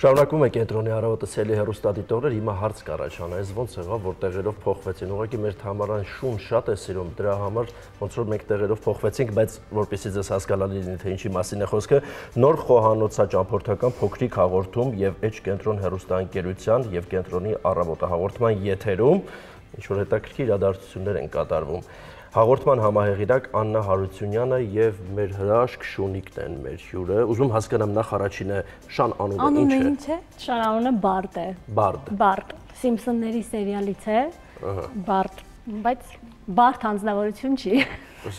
Շարունակվում է կենտրոնի առավոտը սելի հերոստատիտորներ, հիմա հարց կառաջանա, այս ոնց եղավ, որ տեղերով փոխվեցին։ Ուղղակի մեր թամարան շուն շատ է սիրում, դրա համար ոնց որ մենք տեղերով փոխվեցինք, բայց որպեսզի ձեզ հասկանալի լինի թե ինչի մասին է խոսքը, նոր խոհանոցա ճամփորդական փոքրիկ հաղորդում եւ Էջ կենտրոն հերոստանգերության եւ կենտրոնի առավոտը հաղորդման եթերում ինչ որ հետաքրքիր իրադարձություններ են կատարվում։ Հաղորդման համահեղինակ Աննա Հարությունյանը եւ մեր հրաշք Շունիկն են մեր հյուրը։ Ուզում հասկանամ նախ առաջինը Շան անունը ինչ է։ Անունը ինչ է։ Շան անունը Բարդ է։ Բարդ։ Բարդ։ Սիմփսոնների սերիալից է։ Ահա։ Բարդ, բայց Բարդ անձնավորություն չի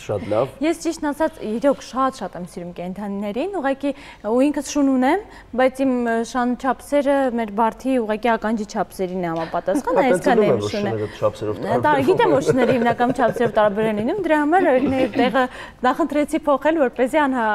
շատ լավ։ Ես ճիշտ ասած իրոք շատ-շատ եմ սիրում կենթանիներին, ուղղակի ու ինքս շուն ունեմ, բայց իմ շան չափսերը մեր բարթի ուղղակի ականջի չափսերին է համապատասխան, այսքան եմ շունը։ Դա գիտեմ որ շները հիմնական չափսերով տարբեր են լինում, դրա համար տեղը նախընտրեցի փոխել, որպեսզի անհա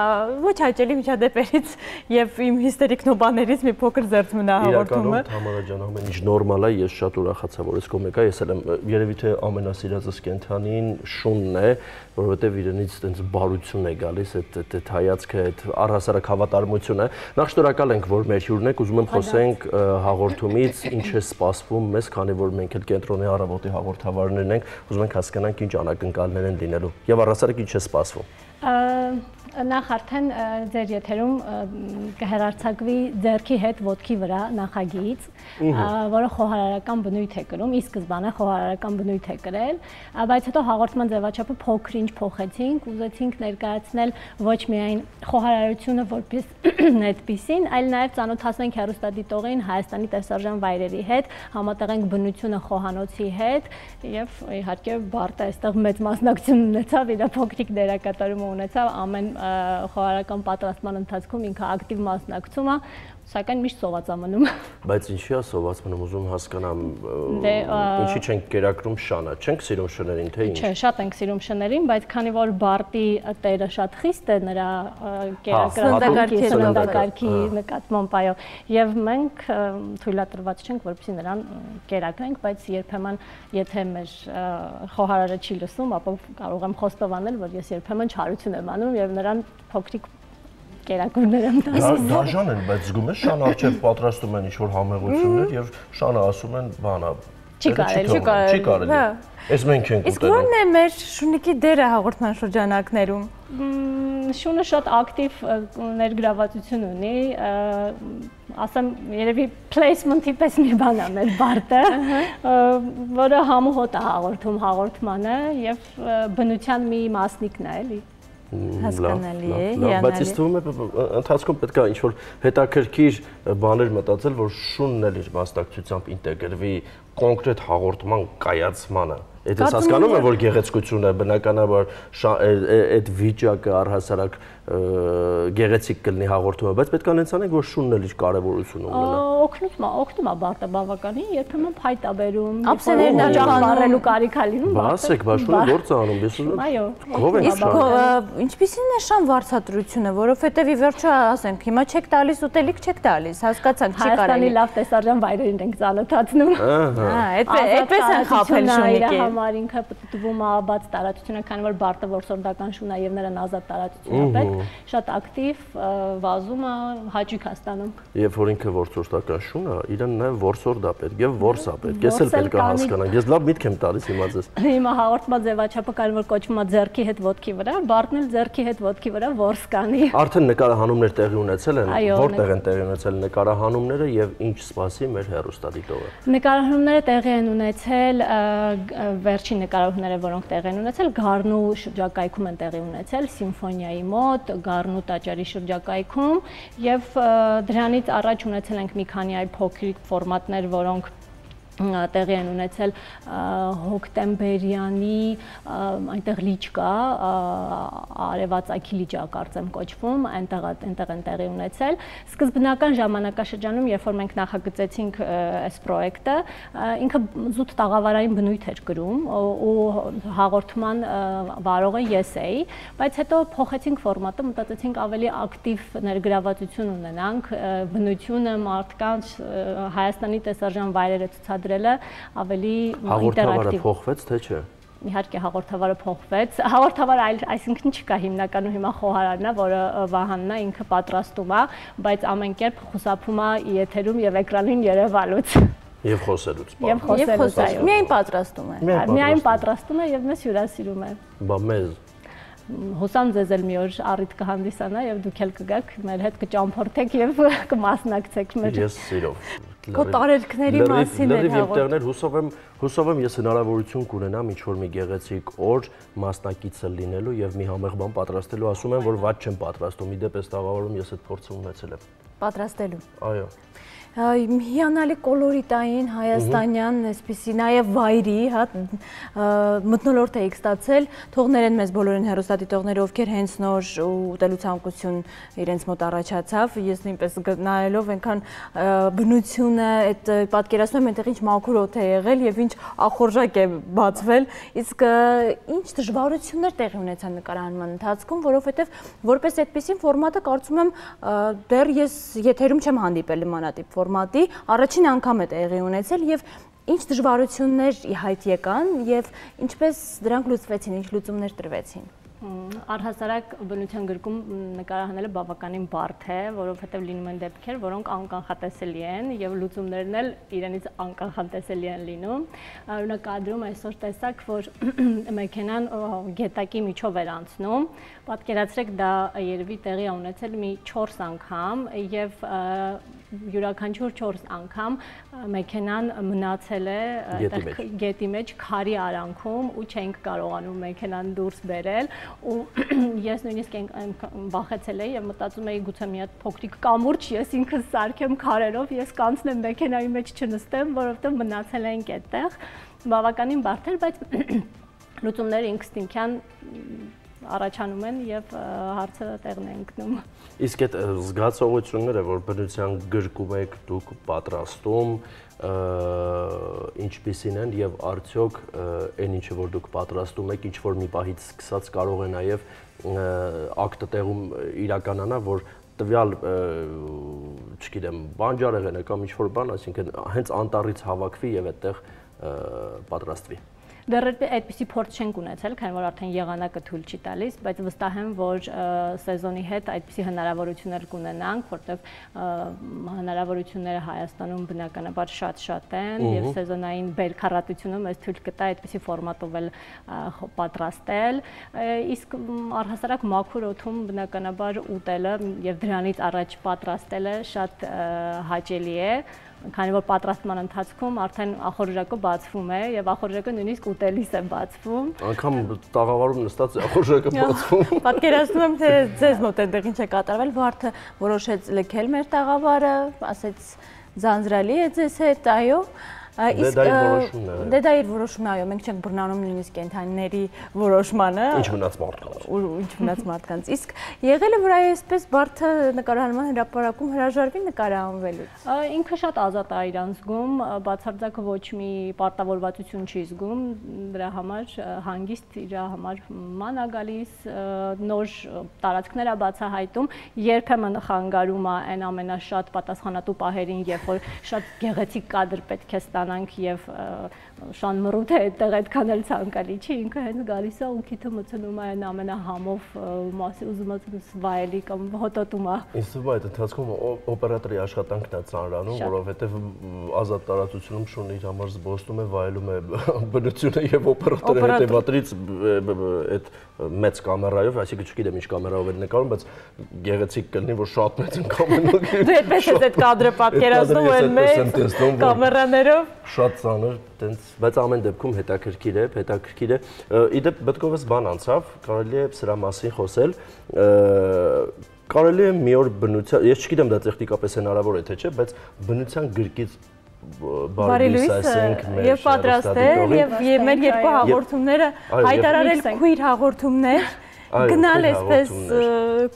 ոչ հաճելի միջադեպերից եւ իմ հիստերիկնոբաներից մի փոքր զերծ մնա հաղորդումը։ Իրականում Թամարա ջան, ամեն ինչ նորմալ է, ես շատ ուրախացա, որ ես կոմեկա, ես էլ եմ երևի թե ամենասիրածս կենթանին շունն է, որովհետև իրենից այդպես բարություն է գալիս, այդ այդ հայացքը, այդ առհասարակ հավատարմությունը։ Նախ շնորհակալ ենք, որ մեր հյուրն եք, ուզում եմ խոսենք հաղորդումից, ինչ է սպասվում մեզ, քանի որ մենք էլ կենտրոնի առավոտի հաղորդավարներն ենք, ուզում ենք հասկանանք ինչ անակնկալներ են լինելու եւ առհասարակ ինչ է սպասվում նախ արդեն ձեր եթերում կհերարցակվի ձերքի հետ ոդքի վրա նախագիծ, որը խոհարարական բնույթ է կրում, ի սկզբանե խոհարարական բնույթ է կրել, բայց հետո հաղորդման ձևաչափը փոքր-ինչ փոխեցինք, ուզեցինք ներկայացնել ոչ միայն խոհարարությունը որպես այդպեսին, այլ նաև ծանոթացնենք հերոստատիտողին Հայաստանի տեսարժան վայրերի հետ, համատեղենք բնությունը խոհանոցի հետ եւ իհարկե Բարտը այստեղ մեծ մասնակցություն ունեցավ, իր փոքրիկ դերակատարումը ունեցավ ամեն խոհարարական պատրաստման ընթացքում ինքը ակտիվ մասնակցում է սակայն միշտ սոված ամնում։ Բայց ինչի է սոված մնում, ուզում հասկանամ, դե, ինչի չենք կերակրում շանը, չենք սիրում շներին, թե ինչ։ Չէ, շատ ենք սիրում շներին, բայց քանի որ բարտի տերը շատ խիստ է նրա կերակրակարգի, սննդակարգի նկատմամբ, այո, եւ մենք թույլատրված չենք, որպեսզի նրան կերակրենք, բայց երբեմն եթե մեր խոհարարը չի լսում, ապա կարող եմ խոստովանել, որ ես երբեմն չարություն եմ անում եւ նրան փոքրիկ կերակուրներ եմ տալիս։ Դաժան են, բայց զգում ես շան արչև պատրաստում են ինչ-որ համեղություններ եւ շանը ասում են բանա։ Չի կարելի, չի կարելի։ Չի կարելի։ հա։ Այս մենք ենք ուտել։ Իսկ ո՞րն է մեր շունիկի դերը հաղորդման շրջանակներում։ Շունը շատ ակտիվ ներգրավվածություն ունի, ասեմ երևի placement-ի պես մի բան է մեր բարտը, որը համոհոտ է հաղորդում հաղորդմանը եւ բնության մի մասնիկն է, էլի հասկանալի է, հիանալի։ Բայց ինձ թվում է ընթացքում պետք է ինչ-որ հետաքրքիր բաներ մտածել, որ շունն էլ իր մասնակցությամբ ինտեգրվի կոնկրետ հաղորդման կայացմանը։ Այդ ես հասկանում եմ, որ գեղեցկություն է, բնականաբար այդ վիճակը առհասարակ գեղեցիկ կլինի հաղորդումը, բայց պետք է անցանենք, որ շունն էլ իր կարևորությունը ունենա։ Օգնում է, օգնում է բարտը բավականին, երբեմն փայտ է բերում, ափսեներն է ճախարելու կարիք է լինում։ Բասեք, բա շունը գործ անում, ես ուզում Այո։ Գով են շան։ Ինչպիսին է շան վարչատրությունը, որովհետև ի վերջո ասենք, հիմա չեք տալիս ուտելիք չեք տալիս, հասկացանք, չի կարելի։ Հայաստանի լավ տեսարժան վայրերին ենք ծանոթացնում։ Ահա, այդպես են խափել շունիկի համար ինքը պատտվում է բաց տարածությունը, քանի որ բարտը որսորդական շուն է եւ նրան ազատ տարածություն պետք, շատ ակտիվ վազում է, հաճույք է ստանում։ Երբ որ ինքը որսորդական շուն է, իրեն նաեւ որսորդ է պետք եւ որս է պետք։ Ես էլ պետք է հասկանամ։ Ես լավ միտք եմ տալիս հիմա ձեզ։ Հիմա հաղորդման ձևաչափը կան որ կոչվում է ձերքի հետ ոդքի վրա, բարտն էլ ձերքի հետ ոդքի վրա որս կանի։ Արդեն նկարահանումներ տեղի ունեցել են, որտեղ են տեղի ունեցել նկարահանումները եւ ինչ սպասի մեր հերոստատիտողը։ Նկարահանումները տեղի են ունեցել վերջին նկարահանումները, որոնք տեղի են ունեցել, Գառնու շրջակայքում են տեղի ունեցել, սիմֆոնիայի մոտ, Գառնու տաճարի շրջակայքում եւ դրանից առաջ ունեցել ենք մի քանի այլ փոքրիկ ֆորմատներ, որոնք տեղի են ունեցել հոկտեմբերյանի այնտեղ լիճ կա արևածագի լիճա կարծեմ կոչվում այնտեղ այնտեղ են տեղի ունեցել սկզբնական ժամանակաշրջանում երբ որ մենք նախագծեցինք այս պրոյեկտը ինքը զուտ տաղավարային բնույթ էր գրում ու հաղորդման վարողը ես էի բայց հետո փոխեցինք ֆորմատը մտածեցինք ավելի ակտիվ ներգրավվածություն ունենանք բնությունը մարդկանց Հայաստանի տեսարժան վայրերը ցուցադրել դրելը ավելի ինտերակտիվ։ Հաղորդավարը փոխվեց, թե չէ։ իհարկե հաղորդավարը փոխվեց։ Հաղորդավարը այլ այսինքն չկա հիմնականում հիմա խոհարարն է, որը Վահանն է, ինքը պատրաստում է, բայց ամեն կերպ խուսափում է եթերում եւ էկրանին երևալուց։ Եվ խոսելուց։ Եվ խոսելուց, Միայն պատրաստում է։ Միայն պատրաստում է եւ մեզ հյուրասիրում է։ Բա մեզ հուսամ ձեզ էլ մի օր առիթ կհանդիսանա եւ դուք էլ կգաք մեր հետ կճամփորդեք եւ կմասնակցեք մեր Ես սիրով Քո տարերքների մասին էր հաղորդել։ Հուսով եմ, հուսով եմ ես հնարավորություն կունենամ ինչ որ մի գեղեցիկ օր մասնակիցը լինելու եւ մի համեղ բան պատրաստելու։ Ասում եմ, որ ված չեմ պատրաստում։ Իդեպ այս տաղավարում ես այդ փորձը ունեցել եմ։ Պատրաստելու։ Այո հիանալի կոլորիտային հայաստանյան, այսպիսի նաև վայրի, հա, մտնոլորտ էիք ստացել, թողներեն մեզ բոլորին հերոստատիտողները, ովքեր հենց նոր ուտելու ցանկություն իրենց մոտ առաջացավ, ես նույնպես նայելով այնքան բնությունը, այդ պատկերացնում եմ այնտեղ ինչ մաքուր օդ է եղել եւ ինչ ախորժակ է բացվել, իսկ ինչ դժվարություններ տեղի ունեցան նկարահանման ընթացքում, որովհետեւ որպես այդպեսին ֆորմատը կարծում եմ դեռ ես եթերում չեմ հանդիպել նմանատիպ ֆորմատի առաջին անգամ է տեղի ունեցել եւ ինչ դժվարություններ հայտ եկան եւ ինչպես դրանք լուծվեցին, ինչ լուծումներ տրվեցին առհասարակ բնության գրքում նկարահանելը բավականին բարդ է, որովհետև լինում են դեպքեր, որոնք անկանխատեսելի են եւ լուծումներն էլ իրենից անկանխատեսելի են լինում։ Օրինակ կադրում այսօր տեսակ, որ մեքենան գետակի միջով էր անցնում, պատկերացրեք դա երևի տեղի ունեցել մի 4 անգամ եւ յուրաքանչյուր 4 անգամ մեքենան մնացել է գետի մեջ քարի արանքում ու չենք կարողանում մեքենան դուրս բերել ու ես նույնիսկ վախեցել էի եւ մտածում էի գուցե մի հատ փոքրիկ կամուրջ ես ինքս սարքեմ քարերով ես կանցնեմ մեքենայի մեջ չնստեմ որովհետեւ մնացել ենք այդտեղ բավականին բարդ էր բայց լուծումները ինքստինքյան առաջանում են եւ հարցը տեղն է ընկնում։ Իսկ այդ զգացողությունները, որ բնության գրկում եք դուք պատրաստում, ինչպիսին են եւ արդյոք այն ինչը որ դուք պատրաստում եք, ինչ որ մի պահից սկսած կարող է նաեւ ակտը տեղում իրականանա, որ տվյալ չգիտեմ, բանջարեղենը կամ ինչ որ բան, այսինքն հենց անտառից հավաքվի եւ այդտեղ պատրաստվի։ Դեռ այդպիսի փորձ չենք ունեցել, քանի որ արդեն եղանակը թույլ չի տալիս, բայց վստահ եմ, որ սեզոնի հետ այդպիսի հնարավորություններ կունենանք, որտեղ հնարավորությունները Հայաստանում բնականաբար շատ-շատ են եւ սեզոնային բերքարատությունը մեզ թույլ կտա այդպիսի ֆորմատով էլ պատրաստել։ Իսկ առհասարակ մաքուր օթում բնականաբար ուտելը եւ դրանից առաջ պատրաստելը շատ հաճելի է քանի որ պատրաստման ընթացքում արդեն ախորժակը բացվում է եւ ախորժակը նույնիսկ ուտելիս է բացվում։ Անկամ տաղավարում նստած ախորժակը բացվում։ Պատկերացնում եմ թե ձեզ մոտ այնտեղ ինչ է կատարվել, Վարդը որոշեց լքել մեր տաղավարը, ասեց ձանձրալի է ձեզ հետ, այո, Իսկ դա իր որոշումն է։ Դե դա իր որոշումն է, այո, մենք չենք բռնանում նույնիսկ կենթանիների որոշմանը։ Ինչ մնաց մարդկանց։ Ինչ մնաց մարդկանց։ Իսկ եղել է որ այ այսպես բարթը նկարահանման հրապարակում հրաժարվի նկարահանվելուց։ Ինքը շատ ազատ է իրան զգում, բացարձակը ոչ մի պարտավորվածություն չի զգում, դրա համար հանգիստ իր համար ման է գալիս, նոր տարածքներ է բացահայտում, երբեմն խանգարում է այն ամենաշատ պատասխանատու պահերին, երբ որ շատ գեղեցիկ կադր պետք է ստանա ստանանք եւ շան մռութը այդտեղ այդքան էլ ցանկալի չի ինքը հենց գալիս է ու քիթը մցնում է այն ամենահամով մասի ուզում ես վայելի կամ հոտոտում է է այդ ընթացքում օպերատորի աշխատանքն է ծանրանում որովհետեւ ազատ տարածությունում շուն իր համար զբոսնում է վայելում է բնությունը եւ օպերատորը հետեւատրից այդ մեծ կամերայով այսինքն չգիտեմ ինչ կամերայով են նկարում բայց գեղեցիկ կլինի որ շատ մեծ են կամերայով դու այդպես ես այդ կադրը պատկերացնում են մեծ կամերաներով շատ ծանր, տենց, բայց ամեն դեպքում հետաքրքիր է, հետաքրքիր է։ Իդեպ բտկովս բան անցավ, կարելի է սրա մասին խոսել կարելի է մի օր բնության, ես չգիտեմ դա տեխնիկապես հնարավոր է թե չէ, բայց բնության գրկից բարի լույս ասենք մեր եւ պատրաստել եւ մեր երկու հաղորդումները հայտարարել քույր հաղորդումներ գնալ այսպես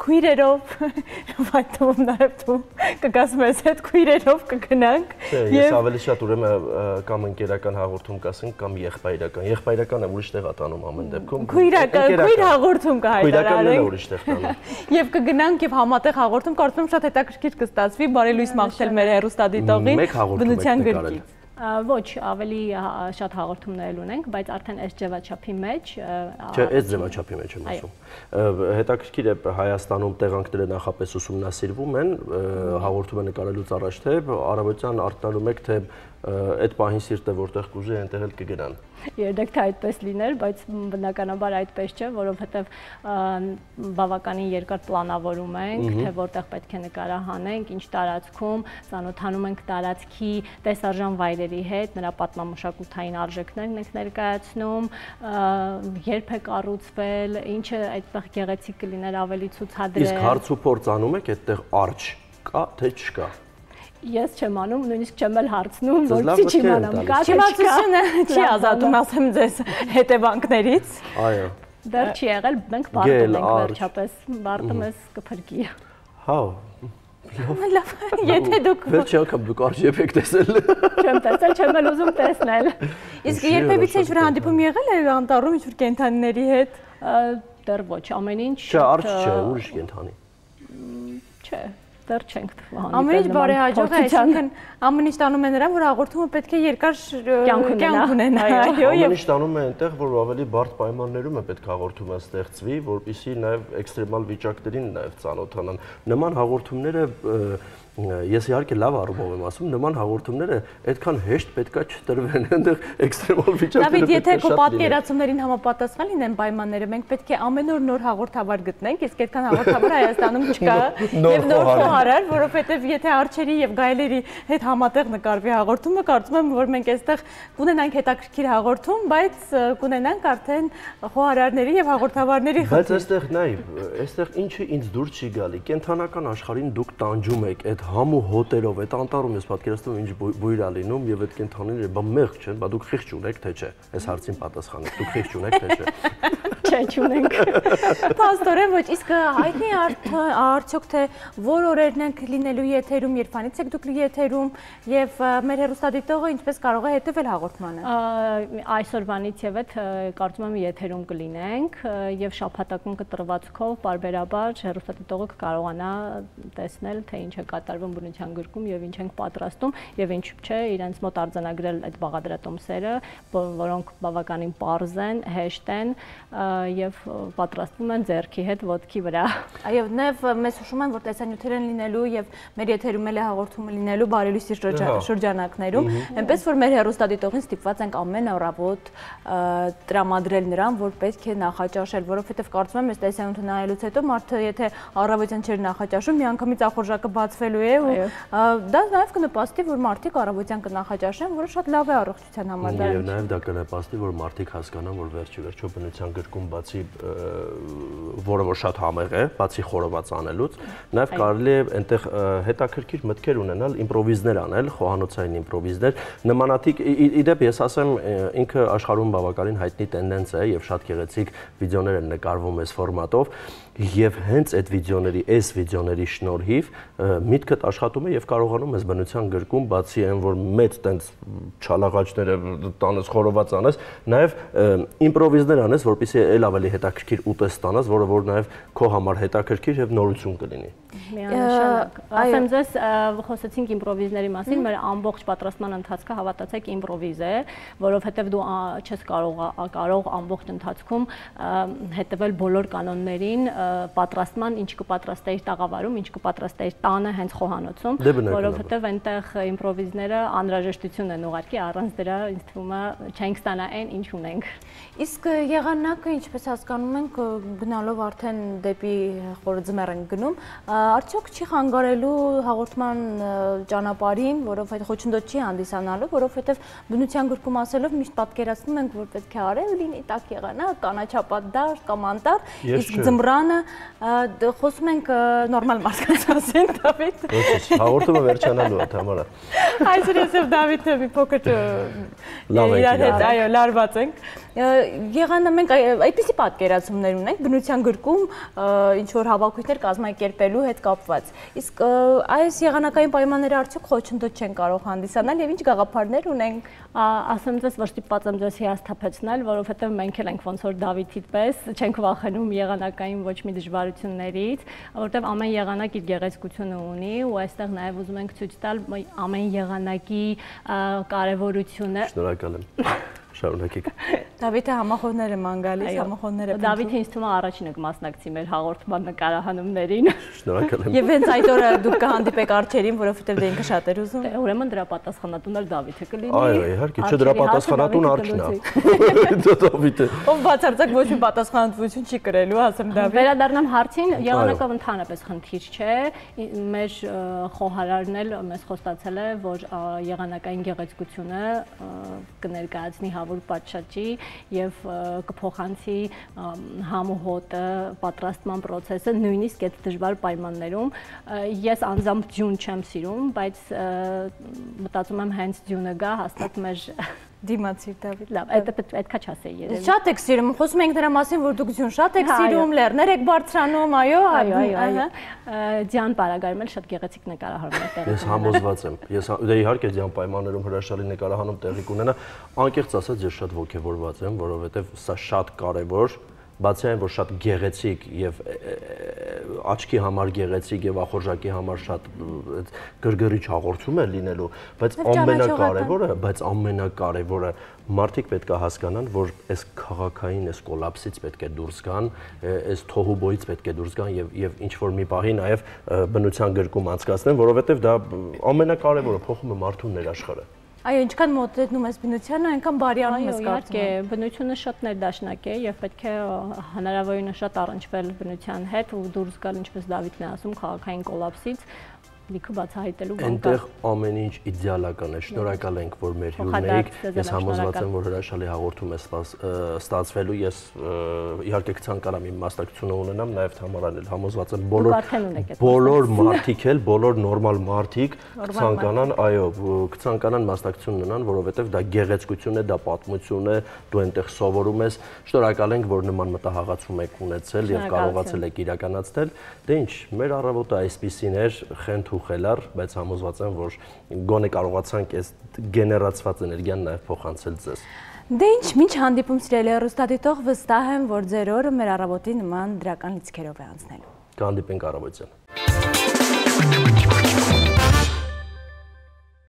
քույրերով վայտում նաև դու կգաս մեզ հետ քույրերով կգնանք ես ավելի շատ ուրեմն կամ ընկերական հաղորդում կասենք կամ եղբայրական եղբայրականը ուրիշ տեղ ատանում ամեն դեպքում քույրական քույր հաղորդում կհայտարարենք ուրիշ տեղ տանում եւ կգնանք եւ համատեղ հաղորդում կարծում եմ շատ հետաքրքիր կստացվի բարի լույս մաղթել մեր հերոստադիտողին բնության գրքից Ոչ, ավելի շատ հաղորդումներ ունենք, բայց արդեն այս ձևաչափի մեջ Չէ, այս ձևաչափի մեջ եմ ասում։ Հետաքրքիր է Հայաստանում տեղանքները նախապես ուսումնասիրվում են, հաղորդումը նկարելուց առաջ թե առավոտյան արտանալու եք թե այդ պահին սիրտը որտեղ կուզի այնտեղ էլ կգնան։ Երդեք թե այդպես լիներ, բայց բնականաբար այդպես չէ, որովհետև բավականին երկար պլանավորում ենք, թե որտեղ պետք է նկարահանենք, ինչ տարածքում, ծանոթանում ենք տարածքի տեսարժան վայրերի հետ, նրա պատմամշակութային արժեքներն ենք ներկայացնում, երբ է կառուցվել, ինչը այդտեղ գեղեցիկ կլիներ ավելի ցուցադրել։ Իսկ հարց ու փորձ անում եք այդտեղ արջ կա թե չկա։ Ես չեմ անում, նույնիսկ չեմ էլ հարցնում, որպեսզի չիմանամ։ Չիմացությունը չի ազատում, ասեմ ձեզ, հետևանքներից։ Այո։ Դեռ չի եղել, մենք բարդում ենք վերջապես, բարդում ես կփրկի։ Հա, Լավ, եթե դուք Վերջի անգամ դուք արժի եք տեսել։ Չեմ տեսել, չեմ էլ ուզում տեսնել։ Իսկ երբևիցե ինչ-որ հանդիպում եղել է անտառում ինչ-որ կենթանիների հետ։ Դեռ ոչ, ամեն ինչ։ Չէ, արջ չէ, ուրիշ կենթանի։ Չէ, դեռ չենք հանդիպել։ Ամեն ինչ բարեհաջող է, այսինքն ամեն ինչ տանում է նրան, որ հաղորդումը պետք է երկար կյանք ունենա։ Այո, ամեն ինչ տանում է այնտեղ, որ ավելի բարդ պայմաններում է պետք հաղորդումը ստեղծվի, որpիսի նաև էքստրեմալ վիճակներին նաև ծանոթանան։ Նման հաղորդումները ես իհարկե լավ առումով եմ ասում, նման հաղորդումները այդքան հեշտ պետքա չտրվեն, այնտեղ էքստրեմալ վիճակները Դավիթ, եթե քո պատկերացումներին համապատասխան լինեն պայմանները, մենք պետք է ամեն օր նոր հաղորդավար գտնենք, իսկ այդքան հաղորդավար Հայաստանում չկա եւ նոր խոհարար, որովհետեւ եթե արչերի եւ գայլերի հետ համատեղ նկարվի հաղորդումը, կարծում եմ, որ մենք այստեղ կունենանք հետաքրքիր հաղորդում, բայց կունենանք արդեն խոհարարների եւ հաղորդավարների խնդիր։ Բայց այստեղ նայ, այստեղ ինչը ինձ դուր չի գալի։ Կենթանական աշխարհին դուք տանջում եք այդ համ ու հոտերով, այդ անտառում ես պատկերացնում ինչ բույր է լինում եւ այդ կենթանիները բա մեղք չեն, բա դուք խիղճ ունեք թե չէ։ Այս հարցին պատասխանեք, դուք խիղճ ունեք թե չէ։ Չէ, չունենք։ Պաստորեն ոչ, իսկ հայտնի արդյոք թե որ օրերն են լինելու եթերում, երբանից եք դուք եթերում եւ մեր հերոստատիտողը ինչպես կարող է հետեւել հաղորդմանը։ Այսօրվանից եւ այդ կարծում եմ եթերում կլինենք եւ շաբաթական կտրվածքով բարբերաբար հերոստատիտողը կկարողանա տեսնել թե ինչ է կատարվում բնության գրքում եւ ինչ ենք պատրաստում եւ ինչ չէ իրենց մոտ արձանագրել այդ բաղադրատոմսերը, որոնք բավականին པարզ են, հեշտ են եւ պատրաստվում են ձեռքի հետ ոդքի վրա։ Այո, նաեւ մեզ հուշում են, որ տեսանյութեր են լինելու եւ մեր եթերում էլ է հաղորդումը լինելու բարելույսի շրջանակներում, այնպես որ մեր հերոստատիտողին ստիպված ենք ամեն առավոտ տրամադրել նրան, որ պետք է նախաճաշել, որովհետեւ կարծում եմ, այս տեսանյութը նայելուց հետո մարդը եթե առավոտյան չէր նախաճաշում, միանգամից ախորժակը բացվելու է ու դա նաև կնպաստի, որ մարդիկ առավոտյան կնախաճաշեն, որը շատ լավ է առողջության համար։ Եվ նաև դա կնպաստի, որ մարդիկ հասկանան, որ վերջի վերջո բնության գրքում բացի որը որ շատ համեղ է, բացի խորոված անելուց, նաև կարելի է այնտեղ հետաքրքիր մտքեր ունենալ, իմպրովիզներ անել, խոհանոցային իմպրովիզներ, նմանատիպ իդեպ ես ասեմ ինքը աշխարհում բավականին հայտնի տենդենս է եւ շատ գեղեցիկ վիդեոներ են նկարվում այս ֆորմատով եւ հենց այդ վիդեոների, այս վիդեոների շնորհիվ միտքդ աշխատում է եւ կարողանում ես բնության գրկում բացի այն որ մեծ տենց չալաղաճները տանես խորոված անես, նաեւ իմպրովիզներ անես, որպեսզի ել ավելի հետաքրքիր ուտես ստանաս, որը որ նաեւ քո համար հետաքրքիր եւ նորություն կլինի միանշանակ։ Ասեմ ձեզ, խոսեցինք իմպրովիզների մասին, մեր ամբողջ պատրաստման ընթացքը հավատացեք իմպրովիզ է, որովհետև դու չես կարող կարող ամբողջ ընթացքում հետևել բոլոր կանոններին պատրաստման, ինչ կպատրաստեիր տաղավարում, ինչ կպատրաստեիր տանը հենց խոհանոցում, դե որովհետև այնտեղ իմպրովիզները անհրաժեշտություն են ուղարկի, առանց դրա ինձ թվում է չենք ստանա այն, ինչ ունենք։ Իսկ եղանակը, ինչպես հասկանում ենք, գնալով արդեն դեպի խորը ձմեռ են գնում, արդյոք չի խանգարելու հաղորդման ճանապարհին, որովհետեւ խոչընդոտ չի հանդիսանալու, որովհետեւ բնության գրքում ասելով միշտ պատկերացնում ենք, որ պետք է արել լինի տակ եղանակ, կանաչապատդար կամ անտառ, իսկ ձմռանը խոսում ենք նորմալ մարդկանց մասին, Դավիթ։ Ոչ, հաղորդումը վերջանալու է համարա։ Այսօր ես եւ Դավիթը մի փոքր իրար հետ այո լարված ենք Եղանը մենք այդպիսի պատկերացումներ ունենք բնության գրկում ինչ որ հավաքույթներ կազմակերպելու հետ կապված։ Իսկ այս եղանակային պայմանները արդյոք խոչընդոտ չեն կարող հանդիսանալ եւ ինչ գաղափարներ ունենք ասեմ ձեզ, որ ստիպված եմ ձեզ հիասթափեցնել, որովհետև մենք էլ ենք ոնց որ Դավիթի պես չենք վախենում եղանակային ոչ մի դժվարություններից, որովհետև ամեն եղանակ իր գեղեցկությունը ունի ու այստեղ նաև ուզում ենք ցույց տալ ամեն եղանակի կարևորությունը։ Շնորհակալ եմ։ Շարունակեք։ Դավիթը համախոհներ եմ անգալիս, համախոհներ է։ Դավիթը ինձ թվում է առաջինը կմասնակցի մեր հաղորդման նկարահանումներին։ Շնորհակալ եմ։ Եվ հենց այդ օրը դուք կհանդիպեք արջերին, որովհետև դե ինքը շատ էր ուզում։ դե, Ուրեմն դրա պատասխանատուն էլ Դավիթը կլինի։ Այո, իհարկե, չէ դրա պատասխանատուն արջն է։ Դա Դավիթը։ Ով բացարձակ ոչ մի պատասխանատվություն չի կրելու, ասեմ Դավիթ։ Վերադառնամ հարցին, եղանակով ընդհանրապես խնդիր չէ։ Մեր խոհարարն էլ մեզ խոստացել է, որ եղանակային գեղեցկությունը կներկայացնի հավոր պատշաճի եւ կփոխանցի համոհոտը, պատրաստման process-ը նույնիսկ այդ դժվար պայմաններում։ Ես անձամբ ձյուն չեմ սիրում, բայց մտածում եմ հենց ձյունը գա հաստատ մեր Դիմացի Դավիթ։ Լավ, այդ պետքա չասեի երևի։ Շատ եք սիրում, խոսում ենք նրա մասին, որ դուք ձյուն շատ եք սիրում, լեռներ եք բարձրանում, այո, այո, այո, այո։ Ձյան Պարագայում էլ շատ գեղեցիկ նկարահանում է տեղի։ Ես համոզված եմ։ Ես դե իհարկե ձյան պայմաններում հրաշալի նկարահանում տեղի կունենա։ Անկեղծ ասած ես շատ ողջևորված եմ, որովհետև սա շատ կարևոր բացի այն որ շատ գեղեցիկ եւ աչքի համար գեղեցիկ եւ ախորժակի համար շատ այդ գրգռիչ հաղորդում է լինելու, բայց ամենակարևորը, բայց ամենակարևորը մարդիկ պետք է հասկանան, որ այս քաղաքային այս կոլապսից պետք է դուրս գան, այս թոհուբոյից պետք է դուրս գան եւ եւ ինչ որ մի պահի նաեւ բնության գրկում անցկացնեն, որովհետեւ դա ամենակարևորը փոխում է մարդու ներաշխարը։ Այո, ինչքան մոտեցնում ես բնությանը, այնքան բարիանում ես կարծում եմ։ Բնությունը շատ ներդաշնակ է եւ պետք է հնարավորինս շատ առնչվել բնության հետ ու դուրս գալ, ինչպես Դավիթն է ասում, քաղաքային կոլապսից, լիքը բացահայտելու բան կա։ Այնտեղ ամեն ինչ իդեալական է։ Շնորհակալ ենք, որ մեր հյուրն եք։ Ես համոզված եմ, որ հրաշալի հաղորդում է ստացվելու։ Ես իհարկե կցանկանամ իմ մասնակցությունը ունենամ, նաև Թամարան էլ համոզված եմ բոլոր բոլոր մարդիկ էլ, բոլոր նորմալ մարդիկ կցանկանան, այո, կցանկանան մասնակցություն ունենան, որովհետև դա գեղեցկություն է, դա պատմություն է, դու այնտեղ սովորում ես։ Շնորհակալ ենք, որ նման մտահղացում եք ունեցել եւ կարողացել եք իրականացնել։ Դե ինչ, մեր առավոտը այսպեսին էր, խենթ ու խելար, բայց համոզված եմ, որ գոնե կարողացանք այս գեներացված էներգիան նաև փոխանցել ձեզ։ Դե ինչ, ինչ հանդիպում սիրելի ռուստադիտող, վստահ եմ, որ ձեր օրը մեր առավոտի նման դրական լիցքերով է անցնելու։ Կհանդիպենք առավոտյան։